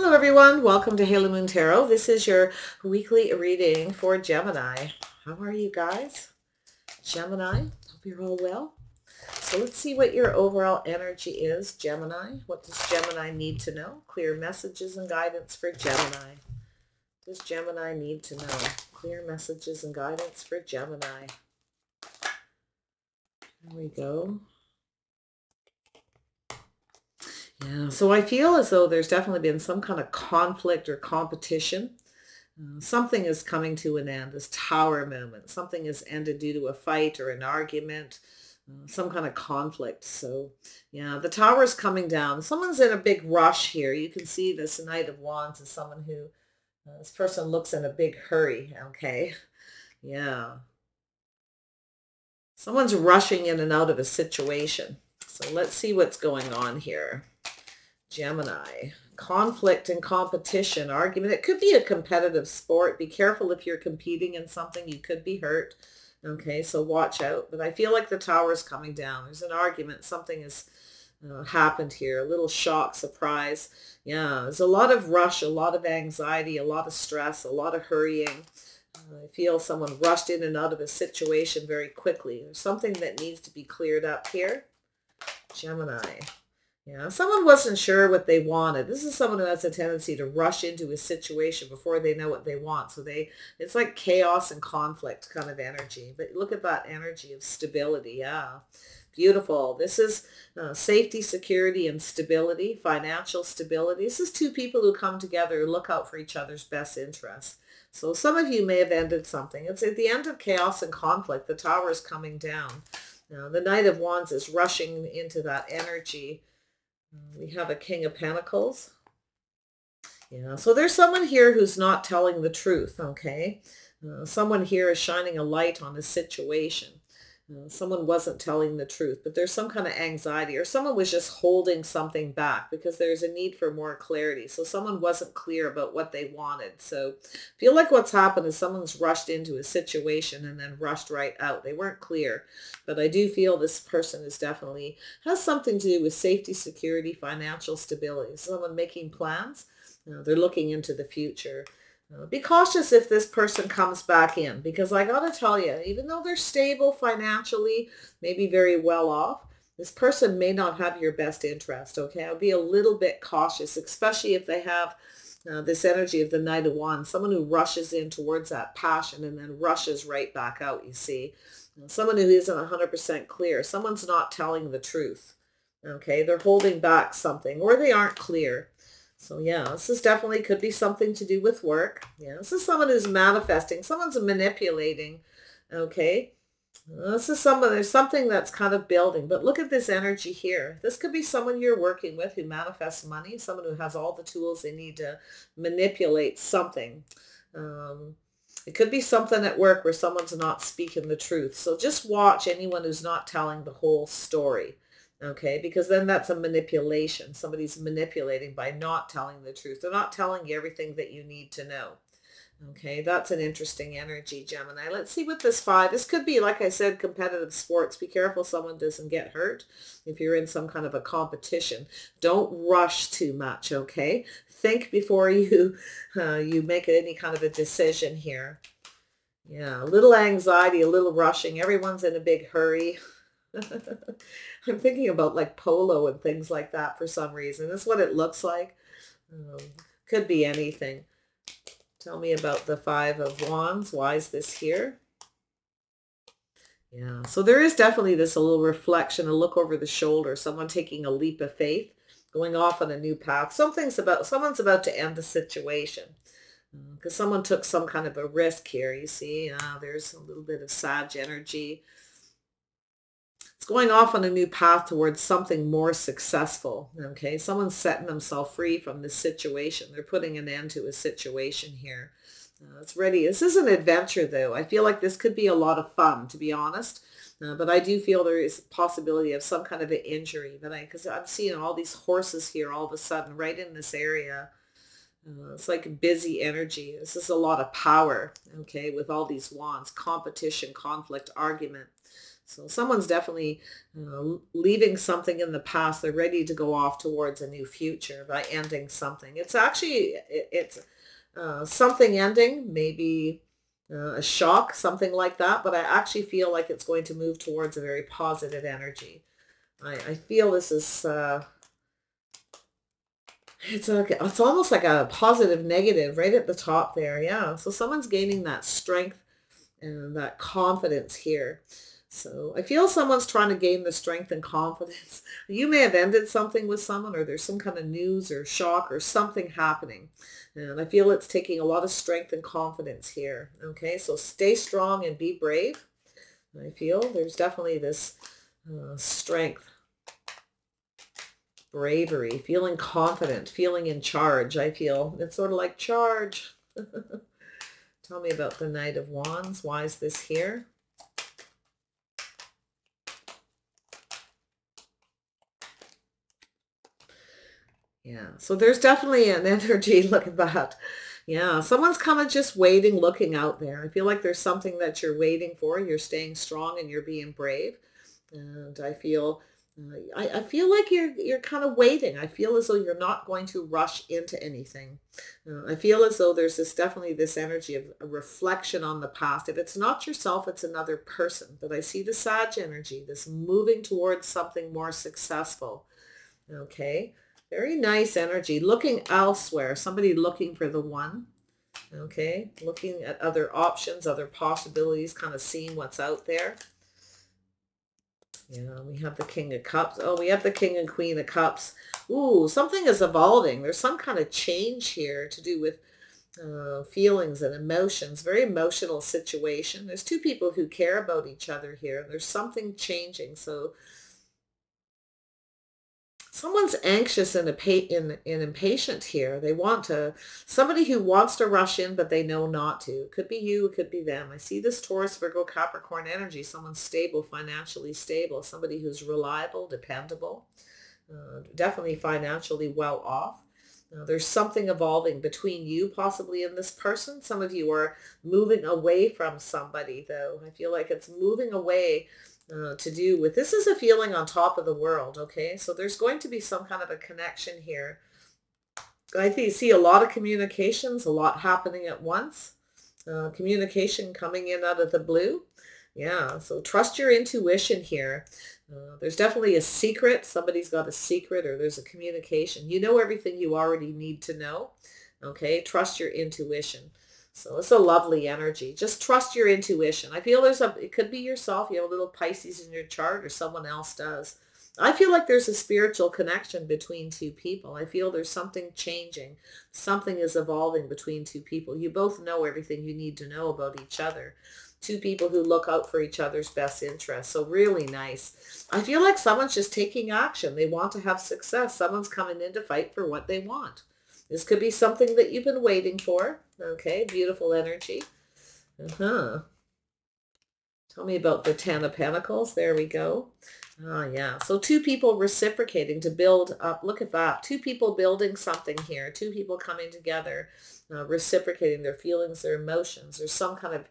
Hello everyone, welcome to Halo Moon Tarot. This is your weekly reading for Gemini. How are you guys? Gemini, hope you're all well. So let's see what your overall energy is, Gemini. What does Gemini need to know? Clear messages and guidance for Gemini. Does Gemini need to know? Clear messages and guidance for Gemini. There we go. Yeah, so I feel as though there's definitely been some kind of conflict or competition. Uh, something is coming to an end, this tower moment. Something is ended due to a fight or an argument, uh, some kind of conflict. So yeah, the tower is coming down. Someone's in a big rush here. You can see this Knight of Wands is someone who, uh, this person looks in a big hurry, okay? Yeah. Someone's rushing in and out of a situation. So let's see what's going on here. Gemini, conflict and competition, argument. It could be a competitive sport. Be careful if you're competing in something. You could be hurt. Okay, so watch out. But I feel like the tower is coming down. There's an argument. Something has uh, happened here. A little shock, surprise. Yeah, there's a lot of rush, a lot of anxiety, a lot of stress, a lot of hurrying. Uh, I feel someone rushed in and out of a situation very quickly. There's something that needs to be cleared up here. Gemini. Yeah, someone wasn't sure what they wanted. This is someone who has a tendency to rush into a situation before they know what they want. So they, it's like chaos and conflict kind of energy. But look at that energy of stability. Yeah, beautiful. This is uh, safety, security, and stability, financial stability. This is two people who come together, look out for each other's best interests. So some of you may have ended something. It's at the end of chaos and conflict. The tower is coming down. Now, the Knight of Wands is rushing into that energy we have a King of Pentacles. Yeah, so there's someone here who's not telling the truth, okay? Uh, someone here is shining a light on a situation. Someone wasn't telling the truth, but there's some kind of anxiety or someone was just holding something back because there's a need for more clarity. So someone wasn't clear about what they wanted. So feel like what's happened is someone's rushed into a situation and then rushed right out. They weren't clear, but I do feel this person is definitely has something to do with safety, security, financial stability. Someone making plans. You know, they're looking into the future. Be cautious if this person comes back in because I got to tell you, even though they're stable financially, maybe very well off, this person may not have your best interest, okay? I'll be a little bit cautious, especially if they have uh, this energy of the Knight of Wands, someone who rushes in towards that passion and then rushes right back out, you see. Someone who isn't 100% clear. Someone's not telling the truth, okay? They're holding back something or they aren't clear. So yeah, this is definitely could be something to do with work. Yeah, this is someone who's manifesting. Someone's manipulating. Okay. This is someone, there's something that's kind of building, but look at this energy here. This could be someone you're working with who manifests money, someone who has all the tools they need to manipulate something. Um, it could be something at work where someone's not speaking the truth. So just watch anyone who's not telling the whole story okay because then that's a manipulation. Somebody's manipulating by not telling the truth. They're not telling you everything that you need to know. Okay that's an interesting energy gemini. Let's see what this five this could be like i said competitive sports. Be careful someone doesn't get hurt if you're in some kind of a competition. Don't rush too much okay? Think before you uh, you make any kind of a decision here. Yeah a little anxiety a little rushing. Everyone's in a big hurry I'm thinking about like polo and things like that for some reason. That's what it looks like. Um, could be anything. Tell me about the Five of Wands. Why is this here? Yeah, so there is definitely this a little reflection, a look over the shoulder, someone taking a leap of faith, going off on a new path. Something's about, someone's about to end the situation because uh, someone took some kind of a risk here. You see, uh, there's a little bit of Sag energy going off on a new path towards something more successful. Okay, someone's setting themselves free from this situation. They're putting an end to a situation here. Uh, it's ready. This is an adventure, though. I feel like this could be a lot of fun, to be honest. Uh, but I do feel there is a possibility of some kind of an injury. But I, because I'm seeing all these horses here all of a sudden, right in this area. Uh, it's like busy energy. This is a lot of power, okay, with all these wands, competition, conflict, argument. So someone's definitely leaving something in the past. They're ready to go off towards a new future by ending something. It's actually, it, it's uh, something ending, maybe uh, a shock, something like that. But I actually feel like it's going to move towards a very positive energy. I, I feel this is, uh, it's a, it's almost like a positive negative right at the top there. Yeah. So someone's gaining that strength and that confidence here. So I feel someone's trying to gain the strength and confidence. You may have ended something with someone or there's some kind of news or shock or something happening. And I feel it's taking a lot of strength and confidence here. Okay, so stay strong and be brave. I feel there's definitely this uh, strength, bravery, feeling confident, feeling in charge. I feel it's sort of like charge. Tell me about the Knight of Wands. Why is this here? Yeah, so there's definitely an energy. Look at that. Yeah, someone's kind of just waiting, looking out there. I feel like there's something that you're waiting for. You're staying strong and you're being brave. And I feel uh, I, I, feel like you're you're kind of waiting. I feel as though you're not going to rush into anything. Uh, I feel as though there's this definitely this energy of a reflection on the past. If it's not yourself, it's another person. But I see the Sag energy, this moving towards something more successful. Okay. Very nice energy. Looking elsewhere. Somebody looking for the one. Okay. Looking at other options, other possibilities, kind of seeing what's out there. Yeah, we have the King of Cups. Oh, we have the King and Queen of Cups. Ooh, something is evolving. There's some kind of change here to do with uh, feelings and emotions. Very emotional situation. There's two people who care about each other here. There's something changing. So someone's anxious and, and, impatient here. They want to, somebody who wants to rush in, but they know not to. It could be you, it could be them. I see this Taurus, Virgo, Capricorn energy. Someone stable, financially stable. Somebody who's reliable, dependable, uh, definitely financially well off. Uh, there's something evolving between you possibly and this person. Some of you are moving away from somebody though. I feel like it's moving away uh, to do with this is a feeling on top of the world okay? So there's going to be some kind of a connection here. I think see a lot of communications a lot happening at once. Uh, communication coming in out of the blue. Yeah so trust your intuition here. Uh, there's definitely a secret. Somebody's got a secret or there's a communication. You know everything you already need to know okay? Trust your intuition so it's a lovely energy. Just trust your intuition. I feel there's a, it could be yourself. You have a little Pisces in your chart or someone else does. I feel like there's a spiritual connection between two people. I feel there's something changing. Something is evolving between two people. You both know everything you need to know about each other. Two people who look out for each other's best interests. So really nice. I feel like someone's just taking action. They want to have success. Someone's coming in to fight for what they want. This could be something that you've been waiting for. Okay, beautiful energy. Uh-huh. Tell me about the Ten of Pentacles. There we go. Ah, yeah. So two people reciprocating to build up. Look at that. Two people building something here. Two people coming together, uh, reciprocating their feelings, their emotions. There's some kind of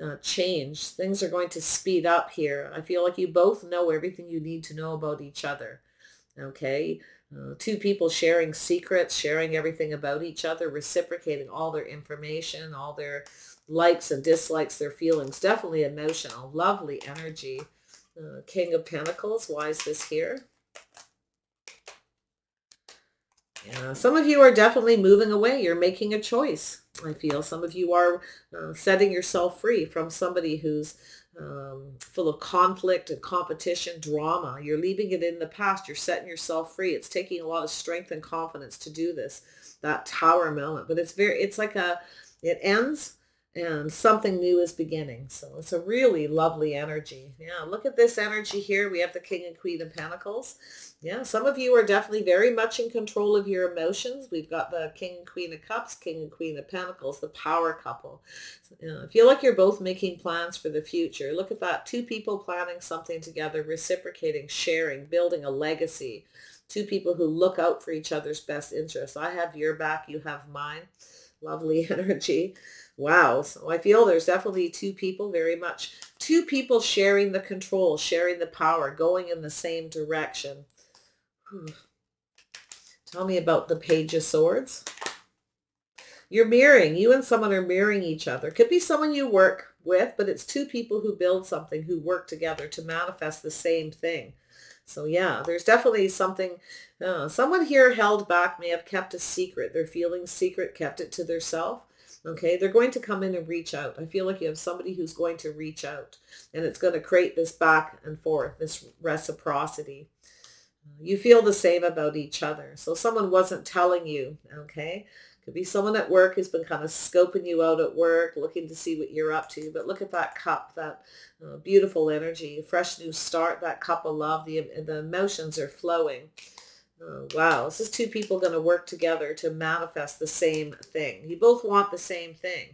uh, change. Things are going to speed up here. I feel like you both know everything you need to know about each other. Okay. Uh, two people sharing secrets, sharing everything about each other, reciprocating all their information, all their likes and dislikes, their feelings. Definitely emotional. Lovely energy. Uh, King of Pentacles. Why is this here? Yeah, some of you are definitely moving away. You're making a choice, I feel. Some of you are uh, setting yourself free from somebody who's um, full of conflict and competition, drama. You're leaving it in the past. You're setting yourself free. It's taking a lot of strength and confidence to do this, that tower moment. But it's very, it's like a, it ends and something new is beginning. So it's a really lovely energy. Yeah, look at this energy here. We have the King and Queen of Pentacles. Yeah, some of you are definitely very much in control of your emotions. We've got the King and Queen of Cups, King and Queen of Pentacles, the power couple. I feel like you're both making plans for the future. Look at that. Two people planning something together, reciprocating, sharing, building a legacy. Two people who look out for each other's best interests. I have your back, you have mine. Lovely energy. Wow. So I feel there's definitely two people very much, two people sharing the control, sharing the power, going in the same direction. Tell me about the Page of Swords. You're mirroring. You and someone are mirroring each other. Could be someone you work with, but it's two people who build something, who work together to manifest the same thing. So yeah, there's definitely something, uh, someone here held back, may have kept a secret. They're feeling secret, kept it to self. Okay, they're going to come in and reach out. I feel like you have somebody who's going to reach out and it's going to create this back and forth, this reciprocity. You feel the same about each other. So someone wasn't telling you, okay? Could be someone at work who's been kind of scoping you out at work, looking to see what you're up to. But look at that cup, that uh, beautiful energy, fresh new start, that cup of love. The, the emotions are flowing. Oh, wow, this is two people going to work together to manifest the same thing. You both want the same thing.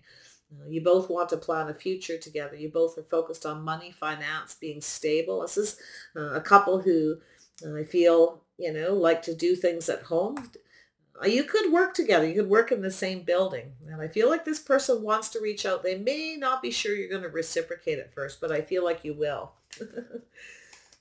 Uh, you both want to plan a future together. You both are focused on money, finance, being stable. This is uh, a couple who uh, I feel, you know, like to do things at home, uh, you could work together. You could work in the same building. And I feel like this person wants to reach out. They may not be sure you're going to reciprocate at first, but I feel like you will.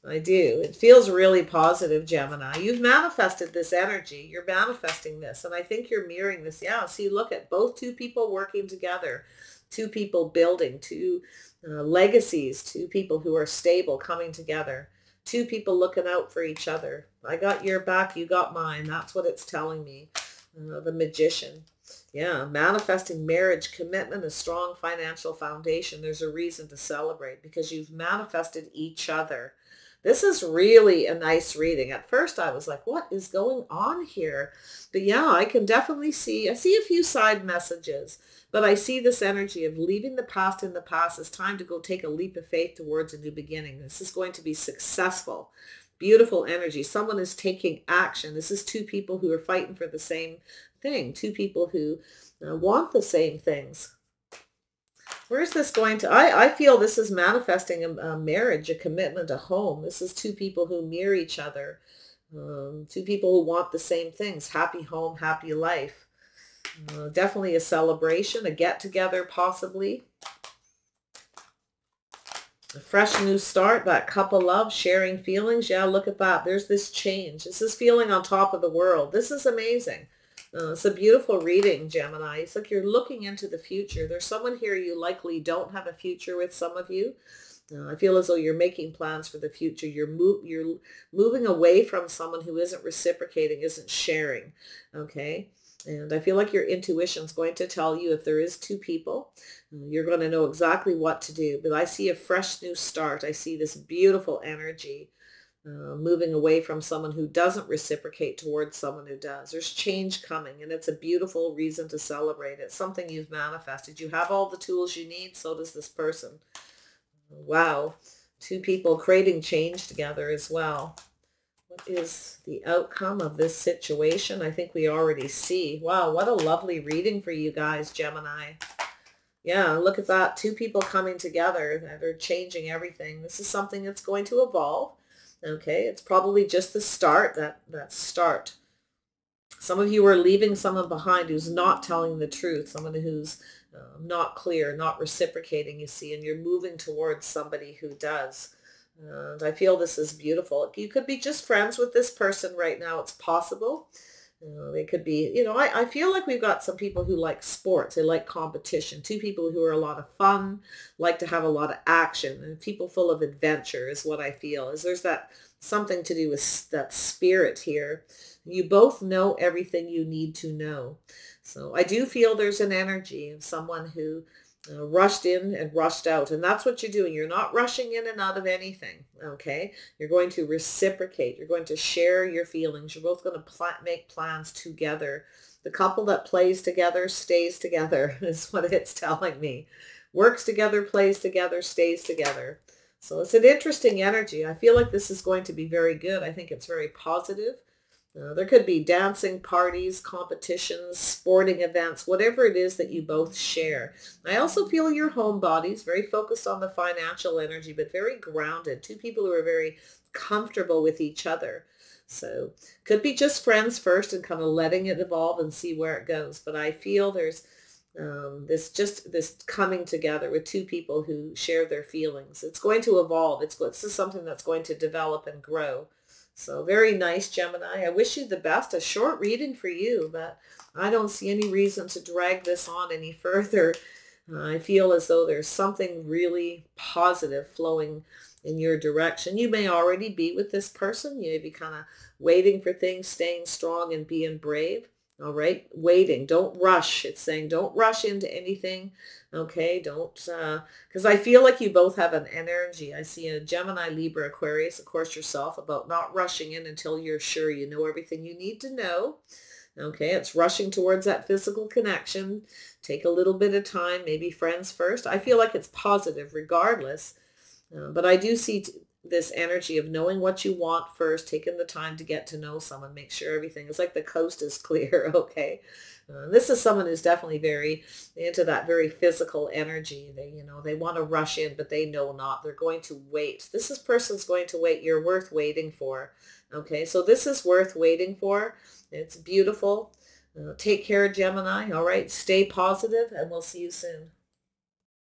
I do. It feels really positive, Gemini. You've manifested this energy. You're manifesting this. And I think you're mirroring this. Yeah, see, look at both two people working together, two people building, two uh, legacies, two people who are stable coming together two people looking out for each other. I got your back, you got mine. That's what it's telling me. Uh, the magician. Yeah, manifesting marriage, commitment, a strong financial foundation. There's a reason to celebrate because you've manifested each other. This is really a nice reading. At first I was like, what is going on here? But yeah, I can definitely see, I see a few side messages. But I see this energy of leaving the past in the past. It's time to go take a leap of faith towards a new beginning. This is going to be successful. Beautiful energy. Someone is taking action. This is two people who are fighting for the same thing. Two people who uh, want the same things. Where's this going to? I, I feel this is manifesting a, a marriage, a commitment, a home. This is two people who mirror each other. Um, two people who want the same things. Happy home, happy life. Uh, definitely a celebration, a get-together possibly. A fresh new start, that couple love, sharing feelings. Yeah, look at that. There's this change. This is feeling on top of the world. This is amazing. Uh, it's a beautiful reading, Gemini. It's like you're looking into the future. There's someone here you likely don't have a future with, some of you. Uh, I feel as though you're making plans for the future. You're, you're moving away from someone who isn't reciprocating, isn't sharing, okay? And I feel like your intuition is going to tell you if there is two people, you're going to know exactly what to do. But I see a fresh new start. I see this beautiful energy uh, moving away from someone who doesn't reciprocate towards someone who does. There's change coming and it's a beautiful reason to celebrate. It's something you've manifested. You have all the tools you need. So does this person. Wow. Two people creating change together as well What is the outcome of this situation? I think we already see. Wow, what a lovely reading for you guys, Gemini. Yeah, look at that. Two people coming together that are changing everything. This is something that's going to evolve. Okay, it's probably just the start, that, that start. Some of you are leaving someone behind who's not telling the truth, someone who's uh, not clear, not reciprocating, you see, and you're moving towards somebody who does. And I feel this is beautiful. You could be just friends with this person right now. It's possible. You they could be, you know, I, I feel like we've got some people who like sports. They like competition. Two people who are a lot of fun, like to have a lot of action. And people full of adventure is what I feel. Is there's that something to do with that spirit here. You both know everything you need to know. So I do feel there's an energy of someone who Uh, rushed in and rushed out. And that's what you're doing. You're not rushing in and out of anything, okay? You're going to reciprocate. You're going to share your feelings. You're both going to pl make plans together. The couple that plays together stays together is what it's telling me. Works together, plays together, stays together. So it's an interesting energy. I feel like this is going to be very good. I think it's very positive. Uh, there could be dancing parties, competitions, sporting events, whatever it is that you both share. I also feel your home bodies, very focused on the financial energy, but very grounded. Two people who are very comfortable with each other. So could be just friends first and kind of letting it evolve and see where it goes. But I feel there's um, this just this coming together with two people who share their feelings. It's going to evolve. It's, it's something that's going to develop and grow. So very nice, Gemini. I wish you the best. A short reading for you, but I don't see any reason to drag this on any further. Uh, I feel as though there's something really positive flowing in your direction. You may already be with this person. You may be kind of waiting for things, staying strong and being brave. All right, waiting. Don't rush. It's saying don't rush into anything. Okay, don't, because uh, I feel like you both have an energy. I see a Gemini, Libra, Aquarius, of course yourself, about not rushing in until you're sure you know everything you need to know. Okay, it's rushing towards that physical connection. Take a little bit of time, maybe friends first. I feel like it's positive regardless. Uh, but I do see this energy of knowing what you want first, taking the time to get to know someone, make sure everything is like the coast is clear, okay? Uh, this is someone who's definitely very into that very physical energy. They, you know, they want to rush in, but they know not. They're going to wait. This is person's going to wait. You're worth waiting for. Okay, so this is worth waiting for. It's beautiful. Uh, take care, Gemini. All right, stay positive, and we'll see you soon.